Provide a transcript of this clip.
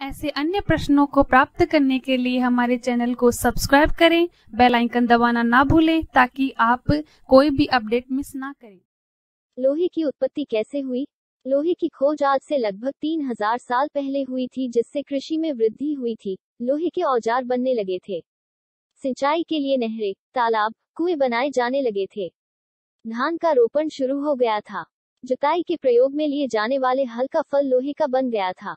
ऐसे अन्य प्रश्नों को प्राप्त करने के लिए हमारे चैनल को सब्सक्राइब करें, बेल आइकन दबाना ना भूलें ताकि आप कोई भी अपडेट मिस ना करें। लोहे की उत्पत्ति कैसे हुई? लोहे की खोज आज से लगभग तीन हज़ार साल पहले हुई थी, जिससे कृषि में वृद्धि हुई थी। लोहे के औज़ार बनने लगे थे। सिंचाई के लिए नहरें, तालाब, कुएँ बनाए जाने लगे थे। धान का रोपण शुरू हो गया था। जुताई के प्रयोग में लिए जाने वाले हल का फल लोहे का बन गया था।